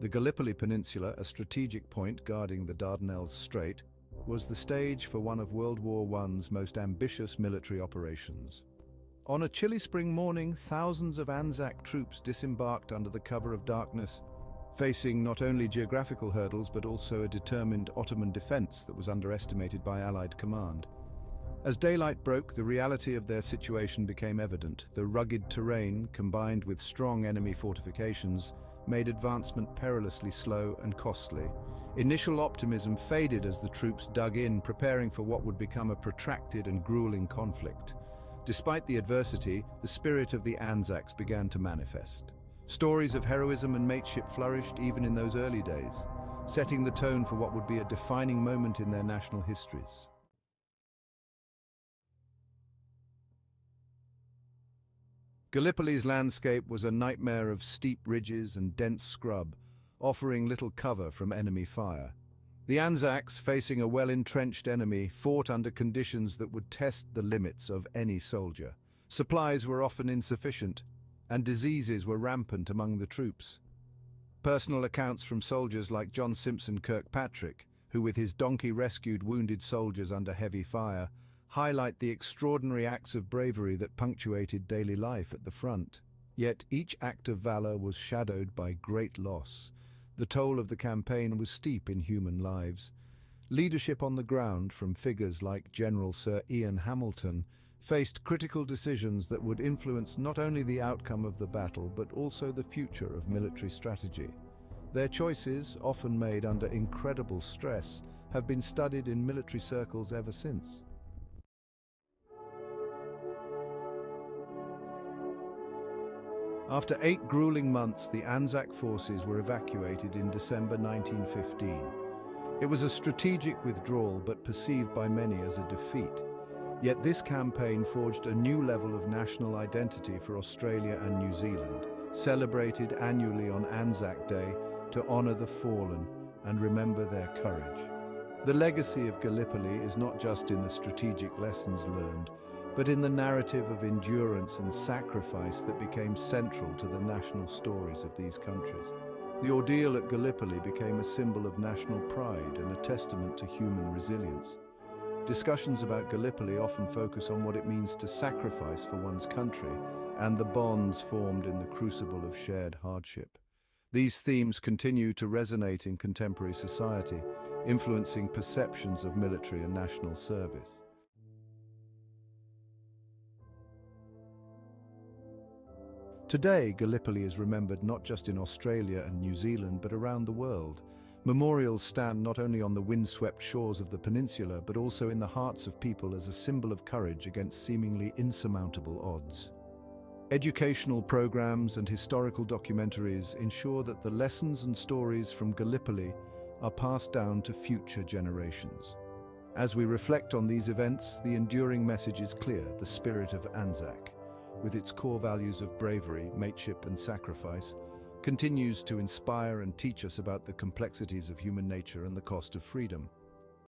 The Gallipoli Peninsula, a strategic point guarding the Dardanelles Strait, was the stage for one of World War I's most ambitious military operations. On a chilly spring morning, thousands of Anzac troops disembarked under the cover of darkness, facing not only geographical hurdles but also a determined Ottoman defense that was underestimated by Allied command. As daylight broke, the reality of their situation became evident. The rugged terrain, combined with strong enemy fortifications, made advancement perilously slow and costly. Initial optimism faded as the troops dug in, preparing for what would become a protracted and grueling conflict. Despite the adversity, the spirit of the Anzacs began to manifest. Stories of heroism and mateship flourished even in those early days, setting the tone for what would be a defining moment in their national histories. Gallipoli's landscape was a nightmare of steep ridges and dense scrub, offering little cover from enemy fire. The Anzacs, facing a well-entrenched enemy, fought under conditions that would test the limits of any soldier. Supplies were often insufficient, and diseases were rampant among the troops. Personal accounts from soldiers like John Simpson Kirkpatrick, who with his donkey rescued wounded soldiers under heavy fire, highlight the extraordinary acts of bravery that punctuated daily life at the front. Yet each act of valor was shadowed by great loss. The toll of the campaign was steep in human lives. Leadership on the ground from figures like General Sir Ian Hamilton faced critical decisions that would influence not only the outcome of the battle but also the future of military strategy. Their choices, often made under incredible stress, have been studied in military circles ever since. After eight grueling months, the Anzac forces were evacuated in December 1915. It was a strategic withdrawal but perceived by many as a defeat. Yet this campaign forged a new level of national identity for Australia and New Zealand, celebrated annually on Anzac Day to honour the fallen and remember their courage. The legacy of Gallipoli is not just in the strategic lessons learned, but in the narrative of endurance and sacrifice that became central to the national stories of these countries. The ordeal at Gallipoli became a symbol of national pride and a testament to human resilience. Discussions about Gallipoli often focus on what it means to sacrifice for one's country and the bonds formed in the crucible of shared hardship. These themes continue to resonate in contemporary society, influencing perceptions of military and national service. Today, Gallipoli is remembered not just in Australia and New Zealand, but around the world. Memorials stand not only on the windswept shores of the peninsula, but also in the hearts of people as a symbol of courage against seemingly insurmountable odds. Educational programs and historical documentaries ensure that the lessons and stories from Gallipoli are passed down to future generations. As we reflect on these events, the enduring message is clear, the spirit of Anzac with its core values of bravery, mateship and sacrifice, continues to inspire and teach us about the complexities of human nature and the cost of freedom.